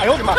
哎呦我的妈